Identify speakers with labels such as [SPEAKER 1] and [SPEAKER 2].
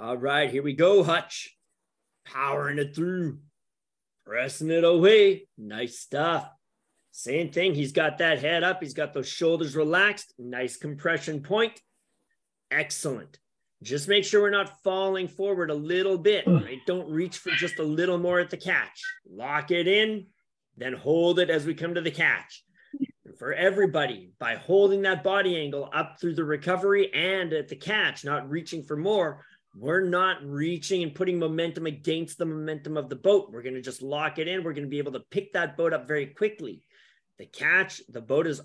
[SPEAKER 1] All right, here we go, Hutch. Powering it through, pressing it away. Nice stuff. Same thing. He's got that head up. He's got those shoulders relaxed. Nice compression point. Excellent. Just make sure we're not falling forward a little bit. Right? Don't reach for just a little more at the catch. Lock it in, then hold it as we come to the catch. For everybody, by holding that body angle up through the recovery and at the catch, not reaching for more, we're not reaching and putting momentum against the momentum of the boat. We're going to just lock it in. We're going to be able to pick that boat up very quickly. The catch, the boat is